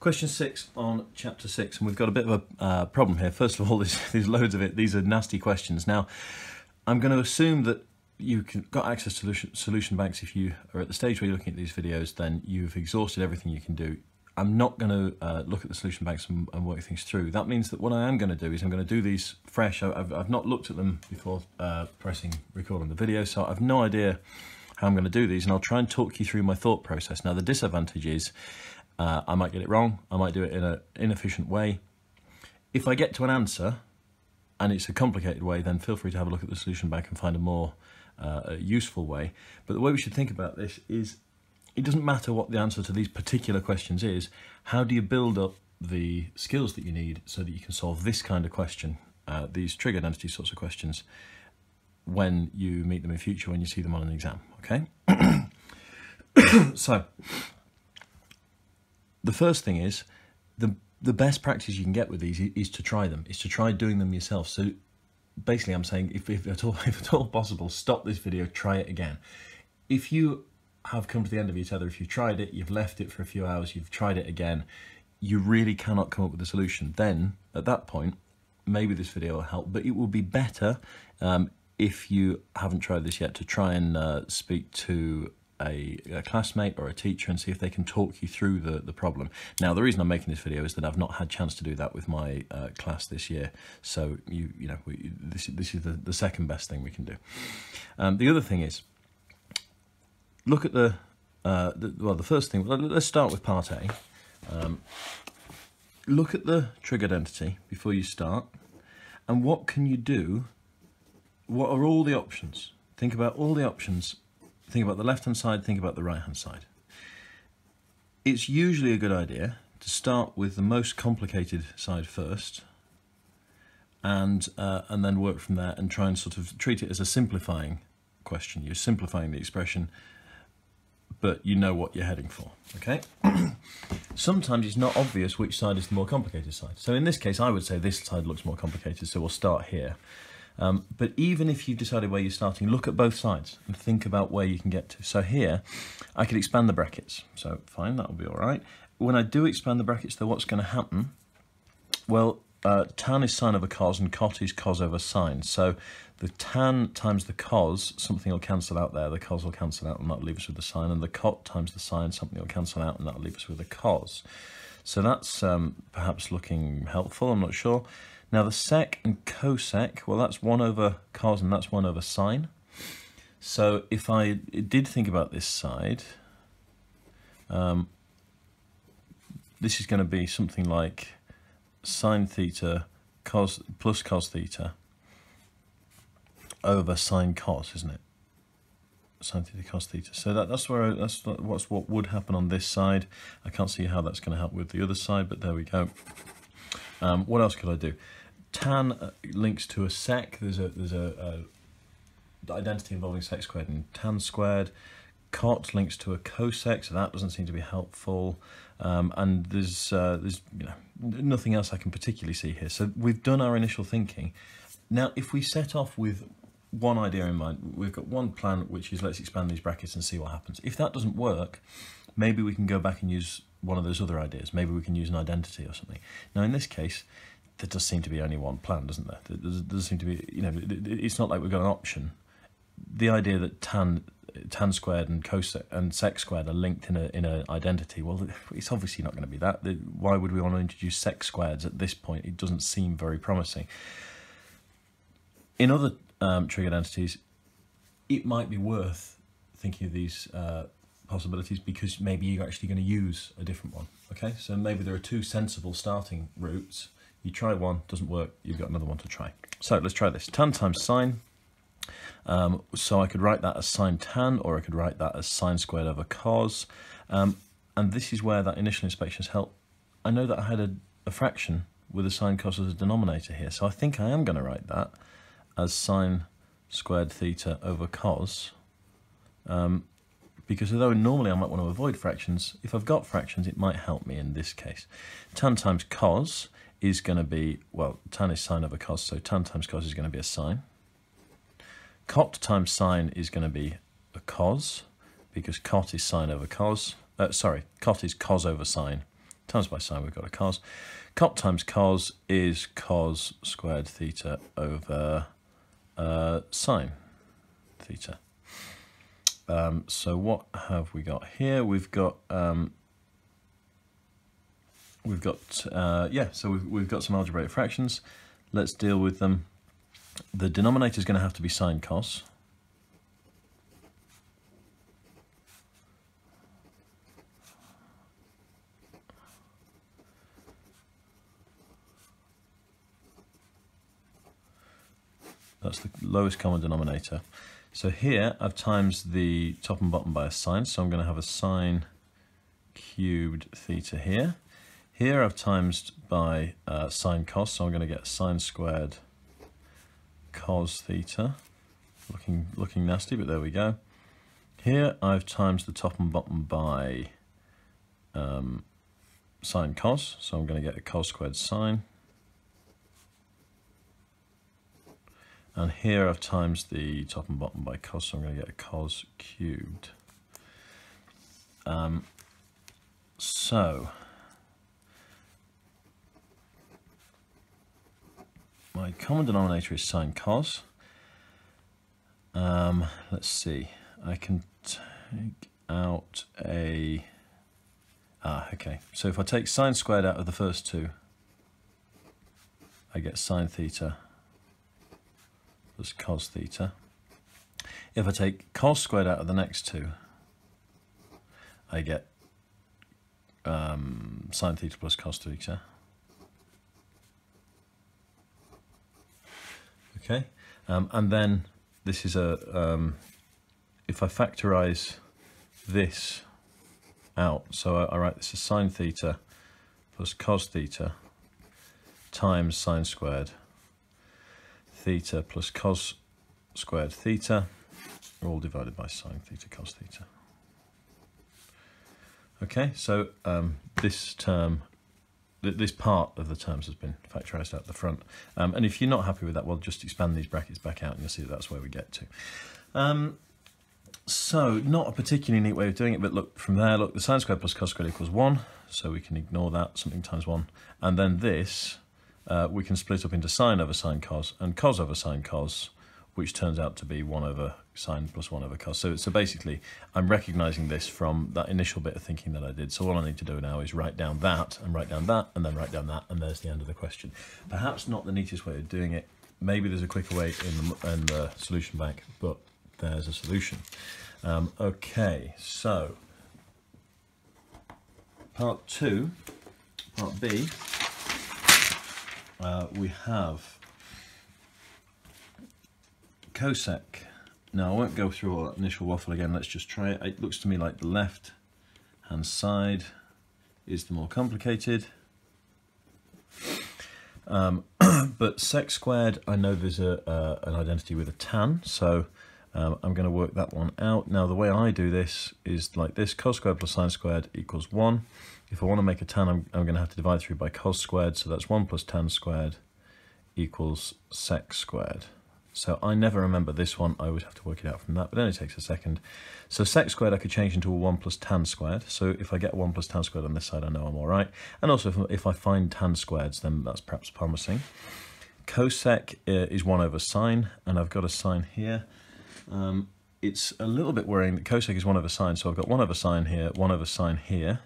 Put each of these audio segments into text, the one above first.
Question six on chapter six, and we've got a bit of a uh, problem here. First of all, there's, there's loads of it. These are nasty questions. Now, I'm going to assume that you've got access to solution, solution banks if you are at the stage where you're looking at these videos, then you've exhausted everything you can do. I'm not going to uh, look at the solution banks and, and, work things through. That means that what I am going to do is I'm going to do these fresh. I've, I've not looked at them before uh, pressing record on the video, so I've no idea how I'm going to do these, and I'll try and talk you through my thought process. Now, the disadvantage is uh, I might get it wrong. I might do it in an inefficient way. If I get to an answer and it's a complicated way, then feel free to have a look at the solution bank and find a more uh, useful way. But the way we should think about this is it doesn't matter what the answer to these particular questions is. How do you build up the skills that you need so that you can solve this kind of question, uh, these trig identity sorts of questions, when you meet them in future, when you see them on an exam, okay? so, the first thing is the the best practice you can get with these is to try them, is to try doing them yourself. So basically I'm saying if, if, at all, if at all possible, stop this video, try it again. If you have come to the end of your tether, if you've tried it, you've left it for a few hours, you've tried it again, you really cannot come up with a solution, then at that point, maybe this video will help, but it will be better um, if you haven't tried this yet to try and uh, speak to a, a, classmate or a teacher and see if they can talk you through the, the problem. Now, the reason I'm making this video is that I've not had chance to do that with my uh, class this year. So, you you know, we, this, this is the, the second best thing we can do. Um, the other thing is, look at the, uh, the, well, the first thing, let's start with part A. Um, look at the trig identity before you start. And what can you do? What are all the options? Think about all the options think about the left hand side, think about the right hand side. It's usually a good idea to start with the most complicated side first and uh, and then work from there and try and sort of treat it as a simplifying question. You're simplifying the expression, but you know what you're heading for, okay? Sometimes it's not obvious which side is the more complicated side. So in this case, I would say this side looks more complicated, so we'll start here. Um, but even if you've decided where you're starting, look at both sides and think about where you can get to. So here, I could expand the brackets. So fine, that'll be all right. When I do expand the brackets, though, what's going to happen? Well, uh, tan is sine over cos and cot is cos over sine. So the tan times the cos, something will cancel out there. The cos will cancel out and that'll leave us with the sine. And the cot times the sine, something will cancel out and that'll leave us with the cos. So that's um, perhaps looking helpful, I'm not sure. Now the sec and cosec, well that's 1 over cos and that's 1 over sine. So if I did think about this side, um, this is going to be something like sine theta cos plus cos theta over sine cos, isn't it? Sine theta cos theta. So that, that's where I, that's what's what would happen on this side. I can't see how that's going to help with the other side, but there we go. Um, what else could I do? Tan uh, links to a sec. There's a there's a, a identity involving sec squared and tan squared. Cot links to a cosec, so that doesn't seem to be helpful. Um, and there's uh, there's you know nothing else I can particularly see here. So we've done our initial thinking. Now, if we set off with one idea in mind, we've got one plan, which is let's expand these brackets and see what happens. If that doesn't work, maybe we can go back and use one of those other ideas. Maybe we can use an identity or something. Now, in this case, there does seem to be only one plan, doesn't there? There does seem to be, you know, it's not like we've got an option. The idea that tan tan squared and cosec and sec squared are linked in a in an identity, well, it's obviously not going to be that. Why would we want to introduce sec squareds at this point? It doesn't seem very promising. In other um, trig identities, it might be worth thinking of these uh, possibilities because maybe you're actually going to use a different one. Okay, so maybe there are two sensible starting routes you try one, doesn't work, you've got another one to try. So let's try this. Tan times sine. Um, so I could write that as sine tan, or I could write that as sine squared over cos. Um, and this is where that initial inspection has helped. I know that I had a, a fraction with a sine cos as a denominator here, so I think I am going to write that as sine squared theta over cos. Um, because although normally I might want to avoid fractions, if I've got fractions, it might help me in this case. Tan times cos is going to be, well, tan is sine over cos, so tan times cos is going to be a sine. Cot times sine is going to be a cos, because cot is sine over cos. Uh, sorry, cot is cos over sine. times by sine, we've got a cos. Cot times cos is cos squared theta over uh, sine theta. Um, so what have we got here? We've got um, we've got uh, yeah. So we've we've got some algebraic fractions. Let's deal with them. The denominator is going to have to be sine cos. That's the lowest common denominator. So here I've times the top and bottom by a sine, so I'm going to have a sine cubed theta here. Here I've times by uh, sine cos, so I'm going to get sine squared cos theta. Looking, looking nasty, but there we go. Here I've times the top and bottom by um, sine cos, so I'm going to get a cos squared sine. And here I've times the top and bottom by cos, so I'm going to get a cos cubed. Um, so, my common denominator is sine cos. Um, let's see, I can take out a, ah, okay. So if I take sine squared out of the first two, I get sine theta plus cos theta. If I take cos squared out of the next two, I get um, sine theta plus cos theta. Okay, um, and then this is a, um, if I factorize this out, so I, I write this as sine theta plus cos theta times sine squared theta plus cos squared theta, all divided by sine theta cos theta. Okay, so um, this term, this part of the terms has been factorised out the front. Um, and if you're not happy with that, well, just expand these brackets back out and you'll see that that's where we get to. Um, so, not a particularly neat way of doing it, but look, from there, look, the sine squared plus cos squared equals 1, so we can ignore that, something times 1. And then this, uh, we can split up into sine over sine cos and cos over sine cos, which turns out to be 1 over sine plus 1 over cos. So, so basically, I'm recognizing this from that initial bit of thinking that I did. So all I need to do now is write down that, and write down that, and then write down that, and there's the end of the question. Perhaps not the neatest way of doing it. Maybe there's a quicker way in the, in the solution bank, but there's a solution. Um, okay, so part two, part B, uh, we have cosec. Now I won't go through all that initial waffle again, let's just try it. It looks to me like the left hand side is the more complicated. Um, but sec squared, I know there's a, uh, an identity with a tan, so um, I'm going to work that one out. Now the way I do this is like this, cos squared plus sine squared equals 1. If I want to make a tan, I'm, I'm going to have to divide through by cos squared, so that's 1 plus tan squared equals sec squared. So I never remember this one, I always have to work it out from that, but it only takes a second. So sec squared I could change into a 1 plus tan squared, so if I get 1 plus tan squared on this side, I know I'm alright. And also, if, if I find tan squareds, then that's perhaps promising. Cosec uh, is 1 over sine, and I've got a sine here. Um, it's a little bit worrying that cosec is 1 over sine, so I've got 1 over sine here, 1 over sine here.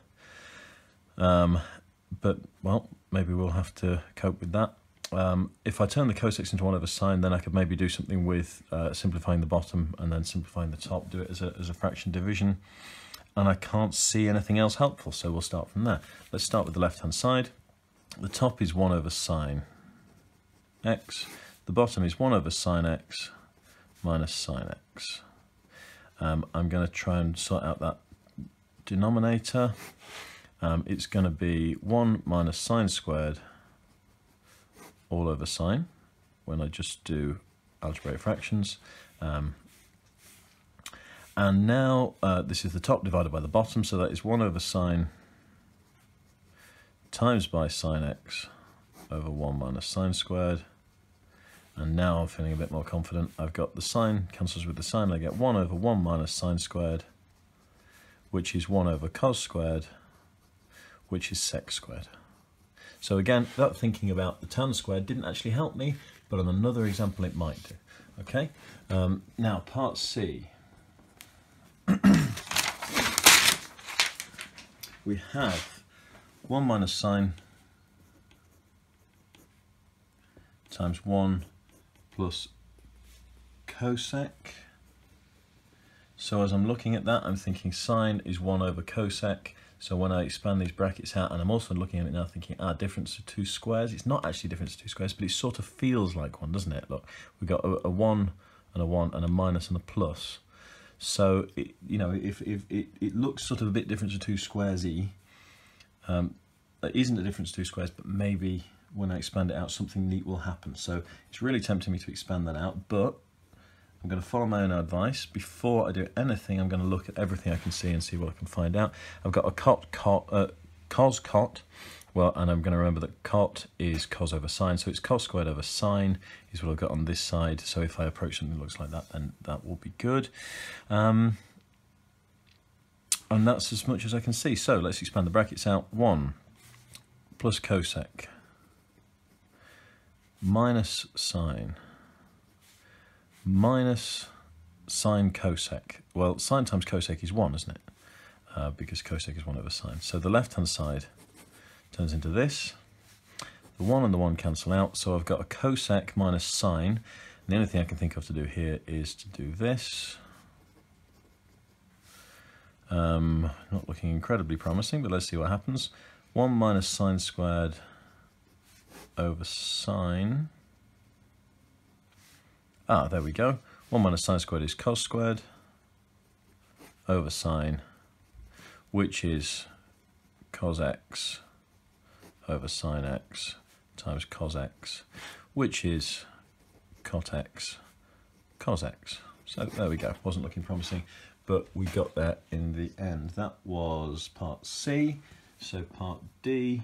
Um, but, well, maybe we'll have to cope with that. Um, if I turn the cosecs into 1 over sine, then I could maybe do something with uh, simplifying the bottom and then simplifying the top, do it as a, as a fraction division. And I can't see anything else helpful, so we'll start from there. Let's start with the left-hand side. The top is 1 over sine x. The bottom is 1 over sine x minus sine x. Um, I'm going to try and sort out that denominator. Um, it's going to be 1 minus sine squared all over sine when I just do algebraic fractions. Um, and now uh, this is the top divided by the bottom, so that is 1 over sine times by sine x over 1 minus sine squared and now I'm feeling a bit more confident. I've got the sine cancels with the sine. I get 1 over 1 minus sine squared, which is 1 over cos squared, which is sec squared. So again, that thinking about the tan squared didn't actually help me, but on another example it might do. Okay, um, now part C. we have 1 minus sine times 1 plus cosec. So as I'm looking at that, I'm thinking sine is 1 over cosec. So when I expand these brackets out, and I'm also looking at it now thinking, ah, difference of two squares. It's not actually difference of two squares, but it sort of feels like one, doesn't it? Look, we've got a, a 1 and a 1 and a minus and a plus. So, it, you know, if, if it, it looks sort of a bit difference of two squares E, um, there isn't a difference of two squares, but maybe when I expand it out, something neat will happen. So it's really tempting me to expand that out, but I'm going to follow my own advice. Before I do anything, I'm going to look at everything I can see and see what I can find out. I've got a cot, cot, uh, cos cot, well, and I'm going to remember that cot is cos over sine, so it's cos squared over sine is what I've got on this side. So if I approach something that looks like that, then that will be good. Um, and that's as much as I can see. So let's expand the brackets out. 1 plus cosec minus sine minus sine cosec. Well, sine times cosec is 1, isn't it? Uh, because cosec is 1 over sine. So the left-hand side turns into this. The 1 and the 1 cancel out, so I've got a cosec minus sine. And the only thing I can think of to do here is to do this. Um, not looking incredibly promising, but let's see what happens. 1 minus sine squared over sine. Ah, there we go. 1 minus sine squared is cos squared over sine, which is cos x over sine x times cos x, which is cot x cos x. So there we go. Wasn't looking promising, but we got there in the end. That was part C. So part D.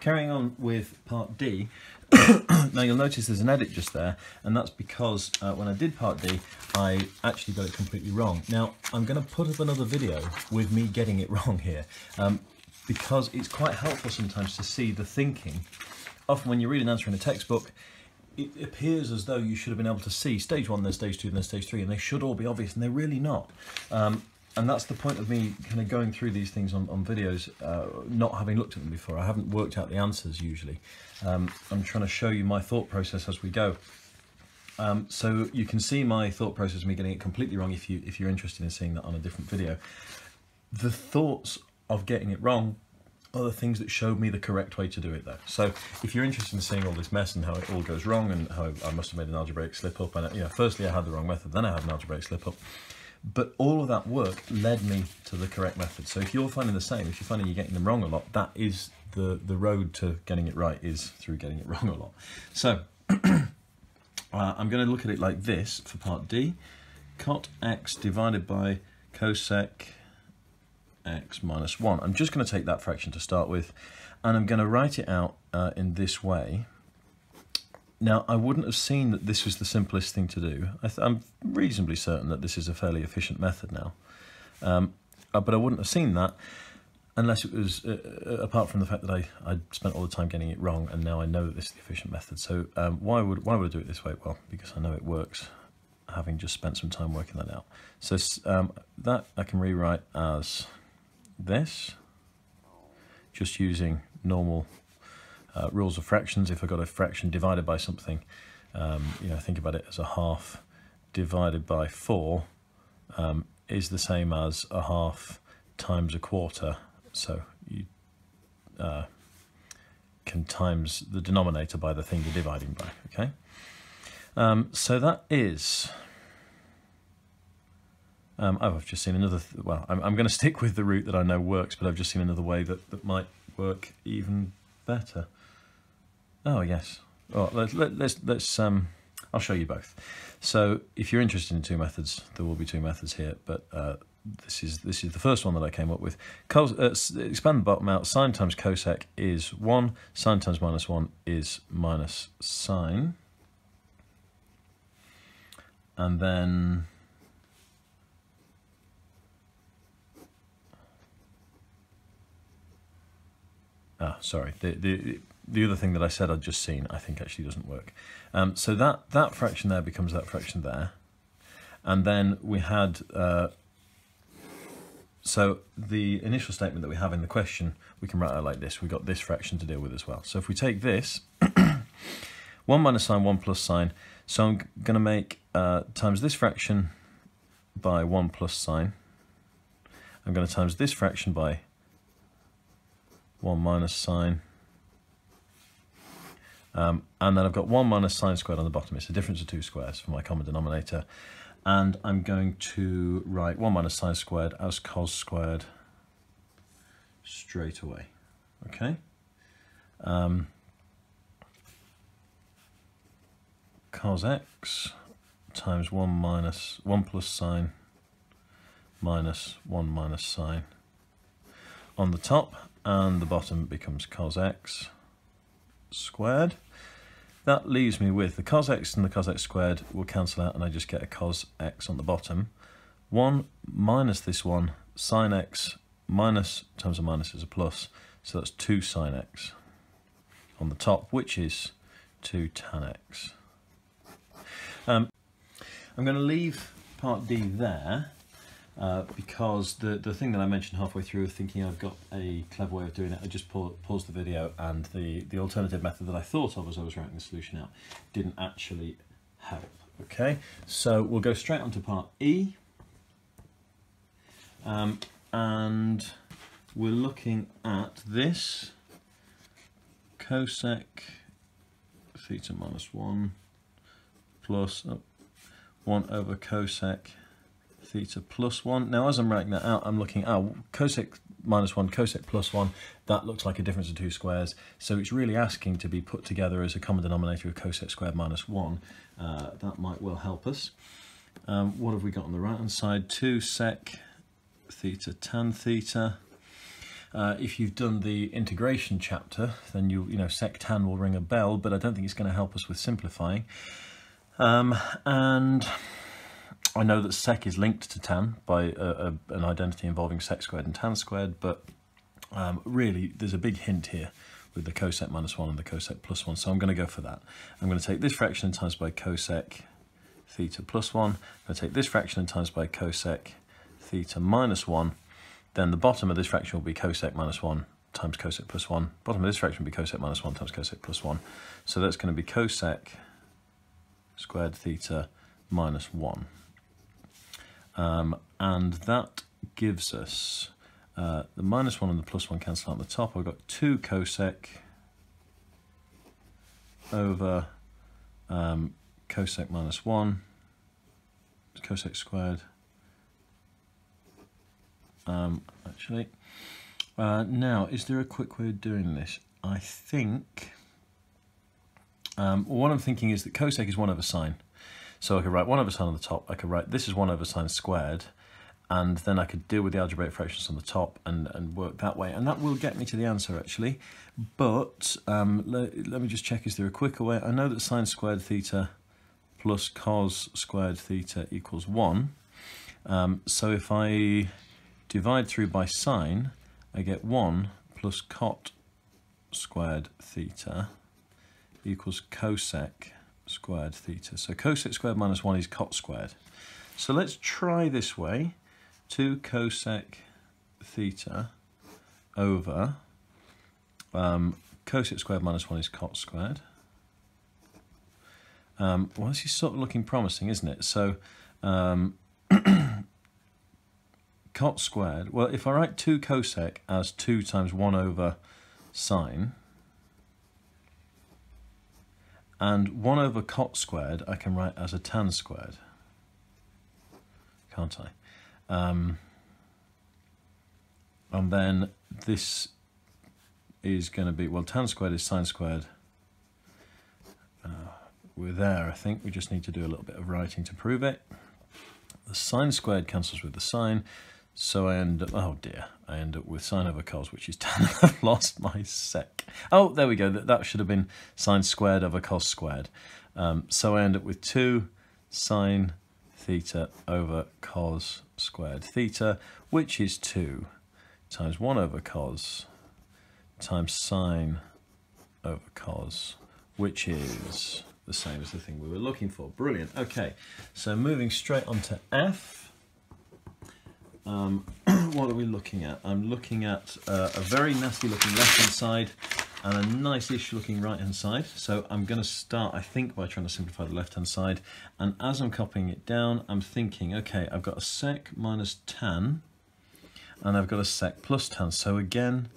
Carrying on with part D, now you'll notice there's an edit just there, and that's because uh, when I did part D, I actually got it completely wrong. Now, I'm going to put up another video with me getting it wrong here, um, because it's quite helpful sometimes to see the thinking. Often when you read an answer in a textbook, it appears as though you should have been able to see stage one, then stage two, then stage three, and they should all be obvious, and they're really not. Um, and that's the point of me kind of going through these things on, on videos, uh, not having looked at them before. I haven't worked out the answers usually. Um, I'm trying to show you my thought process as we go. Um, so you can see my thought process, me getting it completely wrong if, you, if you're interested in seeing that on a different video. The thoughts of getting it wrong are the things that showed me the correct way to do it though. So if you're interested in seeing all this mess and how it all goes wrong and how I must have made an algebraic slip up and you know, firstly I had the wrong method, then I had an algebraic slip up. But all of that work led me to the correct method. So if you're finding the same, if you're finding you're getting them wrong a lot, that is the, the road to getting it right is through getting it wrong a lot. So uh, I'm going to look at it like this for part D. Cot x divided by cosec x minus 1. I'm just going to take that fraction to start with and I'm going to write it out uh, in this way. Now, I wouldn't have seen that this was the simplest thing to do. I am reasonably certain that this is a fairly efficient method now. Um, uh, but I wouldn't have seen that unless it was, uh, uh, apart from the fact that I, I spent all the time getting it wrong and now I know that this is the efficient method. So um, why, would, why would I do it this way? Well, because I know it works, having just spent some time working that out. So um, that I can rewrite as this, just using normal uh, rules of fractions, if I've got a fraction divided by something, um, you know, think about it as a half divided by 4 um, is the same as a half times a quarter. So you uh, can times the denominator by the thing you're dividing by, okay? Um, so that is... Um, oh, I've just seen another, well, I'm, I'm going to stick with the route that I know works, but I've just seen another way that, that might work even better. Oh yes. Well, let, let, let's let's um, I'll show you both. So if you're interested in two methods, there will be two methods here, but uh, this is this is the first one that I came up with. Cos, uh, expand the bottom out. Sine times cosec is one. Sine times minus one is minus sine, and then ah, sorry, the, the, the other thing that I said I'd just seen, I think actually doesn't work. Um, so that, that fraction there becomes that fraction there. And then we had, uh, so the initial statement that we have in the question, we can write out like this. We've got this fraction to deal with as well. So if we take this, 1 minus sine, 1 plus sine, so I'm going to make uh, times this fraction by 1 plus sine. I'm going to times this fraction by 1 minus sine. Um, and then I've got 1 minus sine squared on the bottom. It's a difference of two squares for my common denominator. And I'm going to write 1 minus sine squared as cos squared straight away. Okay? Um, cos x times 1 minus 1 plus sine minus 1 minus sine on the top and the bottom becomes cos x squared. That leaves me with the cos x and the cos x squared will cancel out and I just get a cos x on the bottom. 1 minus this one, sine x minus times a minus is a plus, so that's 2 sine x on the top, which is 2 tan x. Um, I'm going to leave part D there uh, because the, the thing that I mentioned halfway through thinking I've got a clever way of doing it, I just pa paused the video and the, the alternative method that I thought of as I was writing the solution out didn't actually help. Okay, so we'll go straight on to part E. Um, and we're looking at this cosec theta minus 1 oh, 1 over cosec theta plus 1. Now, as I'm writing that out, I'm looking, oh, cosec minus 1, cosec plus 1, that looks like a difference of two squares. So it's really asking to be put together as a common denominator of cosec squared minus 1. Uh, that might well help us. Um, what have we got on the right-hand side? 2 sec theta tan theta. Uh, if you've done the integration chapter, then you you know sec tan will ring a bell, but I don't think it's going to help us with simplifying. Um, and I know that sec is linked to tan by a, a, an identity involving sec squared and tan squared, but um, really there's a big hint here with the cosec minus 1 and the cosec plus 1, so I'm going to go for that. I'm going to take this fraction and times by cosec theta plus 1. I'm going to take this fraction and times by cosec theta minus 1. Then the bottom of this fraction will be cosec minus 1 times cosec plus 1. Bottom of this fraction will be cosec minus 1 times cosec plus 1. So that's going to be cosec squared theta minus 1. Um, and that gives us uh, the minus 1 and the plus 1 cancel out the top. I've got 2 cosec over um, cosec minus 1, cosec squared. Um, actually, uh, now, is there a quick way of doing this? I think, um, what I'm thinking is that cosec is 1 over sine. So I could write 1 over sine on the top, I could write this is 1 over sine squared, and then I could deal with the algebraic fractions on the top and, and work that way. And that will get me to the answer, actually. But um, let, let me just check, is there a quicker way? I know that sine squared theta plus cos squared theta equals 1. Um, so if I divide through by sine, I get 1 plus cot squared theta equals cosec squared theta. So cosec squared minus 1 is cot squared. So let's try this way. 2 cosec theta over um, cosec squared minus 1 is cot squared. Um, well, this is sort of looking promising, isn't it? So um, cot squared, well, if I write 2 cosec as 2 times 1 over sine, and 1 over cot squared I can write as a tan squared, can't I? Um, and then this is going to be, well, tan squared is sine squared. Uh, we're there, I think. We just need to do a little bit of writing to prove it. The sine squared cancels with the sine. So I end up, oh dear, I end up with sine over cos, which is tan. I've lost my sec. Oh, there we go. That, that should have been sine squared over cos squared. Um, so I end up with 2 sine theta over cos squared theta, which is 2 times 1 over cos times sine over cos, which is the same as the thing we were looking for. Brilliant. Okay, so moving straight on to f. Um, what are we looking at? I'm looking at uh, a very nasty looking left hand side and a nice-ish looking right hand side. So I'm going to start, I think, by trying to simplify the left hand side. And as I'm copying it down, I'm thinking, okay, I've got a sec minus tan and I've got a sec plus tan. So again,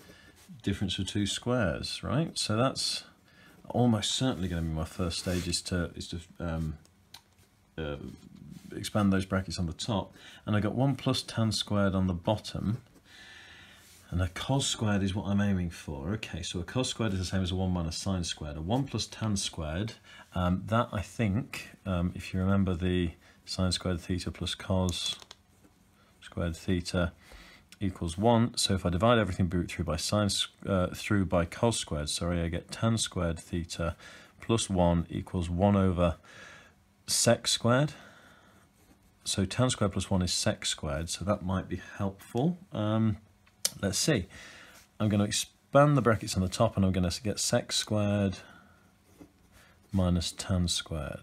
difference of two squares, right? So that's almost certainly going to be my first stage is to is to um, uh, expand those brackets on the top, and I got one plus tan squared on the bottom. And a cos squared is what I'm aiming for. Okay, so a cos squared is the same as a 1 minus sine squared. A 1 plus tan squared, um, that I think, um, if you remember the sine squared theta plus cos squared theta, equals 1. So if I divide everything through by sine uh, through by cos squared, sorry, I get tan squared theta plus 1 equals 1 over sec squared. So tan squared plus 1 is sec squared, so that might be helpful. Um, let's see. I'm going to expand the brackets on the top and I'm going to get sec squared minus tan squared.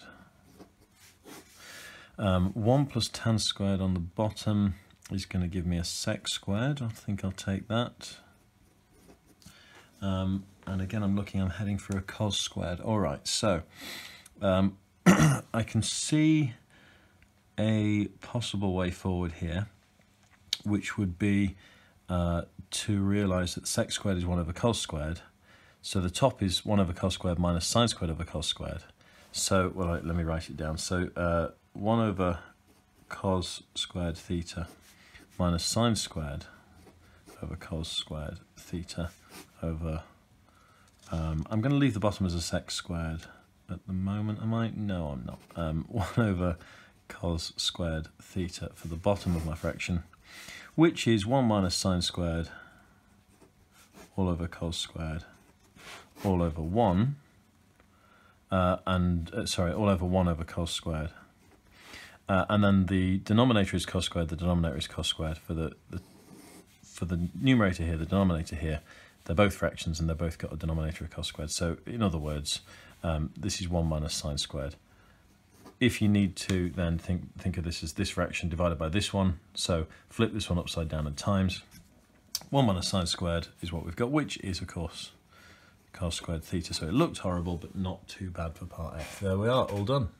Um, 1 plus tan squared on the bottom is going to give me a sec squared. I think I'll take that. Um, and again, I'm looking, I'm heading for a cos squared. All right, so um, I can see a possible way forward here, which would be uh, to realise that sec squared is 1 over cos squared. So the top is 1 over cos squared minus sine squared over cos squared. So, well, let me write it down. So uh, 1 over cos squared theta minus sine squared over cos squared theta over, um, I'm going to leave the bottom as a sec squared at the moment, am I? No, I'm not. Um, 1 over cos squared theta for the bottom of my fraction, which is 1 minus sine squared all over cos squared all over 1, uh, and, uh, sorry, all over 1 over cos squared uh, and then the denominator is cos squared, the denominator is cos squared. For the, the, for the numerator here, the denominator here, they're both fractions and they've both got a denominator of cos squared. So in other words, um, this is 1 minus sine squared. If you need to then think, think of this as this fraction divided by this one, so flip this one upside down and times. 1 minus sine squared is what we've got, which is, of course, cos squared theta. So it looked horrible, but not too bad for part F. There we are, all done.